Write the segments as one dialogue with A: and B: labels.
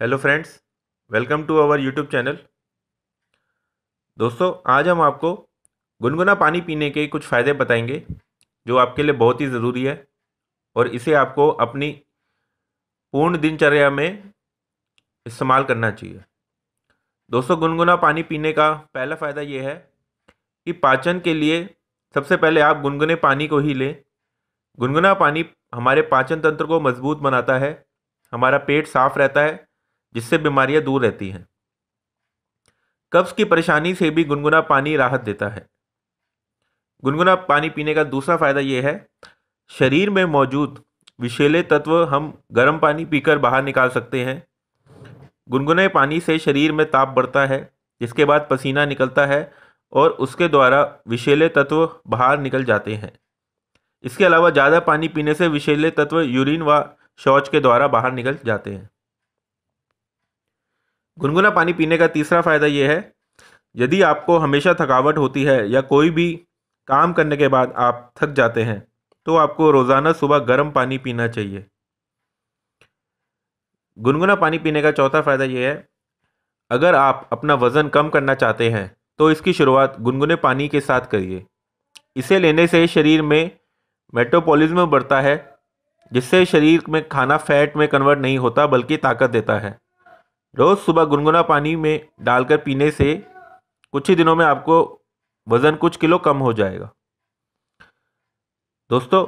A: Hello friends welcome to our YouTube channel दोस्तों, आज हम आपको गुनगुना पानी पीने के कुछ फ़ायदे बताएँगे, जो आपके लिए बहुत ही ज़रूरी है, और इसे आपको अपनी पूर्ण दिनचर्या में इस्तेमाल करना चाहिए। दोस्तों, गुनगुना पानी पीने का पहला फ़ायदा ये है कि पाचन के लिए सबसे पहले आप गुनगुने पानी को ही लें। गुनगुना पानी हमारे पाचन तंत्र को मज़बूत बनाता है, हमारा पेट साफ़ रहता है जिससे बीमारियाँ दूर रहती हैं। कब्ज की परेशानी से भी गुनगुना पानी राहत देता है। गुनगुना पानी पीने का दूसरा फ़ायदा यह है, शरीर में मौजूद विषैले तत्व हम गर्म पानी पीकर बाहर निकाल सकते हैं। गुनगुने पानी से शरीर में ताप बढ़ता है, जिसके बाद पसीना निकलता है और उसके द्वारा विषैले तत्व बाहर निकल जाते हैं। इसके अलावा ज़्यादा पानी पीने से विषैले तत्व यूरिन व शौच के द्वारा बाहर निकल जाते हैं। गुनगुना पानी पीने का तीसरा फ़ायदा यह है, यदि आपको हमेशा थकावट होती है या कोई भी काम करने के बाद आप थक जाते हैं तो आपको रोज़ाना सुबह गर्म पानी पीना चाहिए। गुनगुना पानी पीने का चौथा फ़ायदा यह है, अगर आप अपना वज़न कम करना चाहते हैं तो इसकी शुरुआत गुनगुने पानी के साथ करिए। इसे लेने से शरीर में मेट्रोपोलिज्म बढ़ता है, जिससे शरीर में खाना फैट में कन्वर्ट नहीं होता, बल्कि ताकत देता है। रोज़ सुबह गुनगुना पानी में डालकर पीने से कुछ ही दिनों में आपको वज़न कुछ किलो कम हो जाएगा। दोस्तों,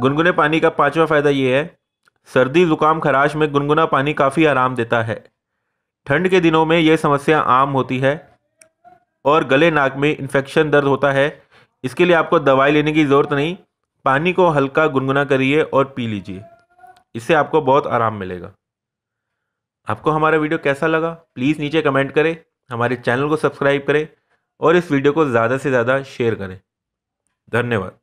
A: गुनगुने पानी का पांचवा फ़ायदा ये है, सर्दी, ज़ुकाम, खराश में गुनगुना पानी काफ़ी आराम देता है। ठंड के दिनों में यह समस्या आम होती है और गले, नाक में इन्फेक्शन दर्द होता है। इसके लिए आपको दवाई लेने की ज़रूरत नहीं, पानी को हल्का गुनगुना करिए और पी लीजिए। इससे आपको बहुत आराम मिलेगा। आपको हमारा वीडियो कैसा लगा प्लीज़ नीचे कमेंट करें, हमारे चैनल को सब्सक्राइब करें और इस वीडियो को ज़्यादा से ज़्यादा शेयर करें। धन्यवाद।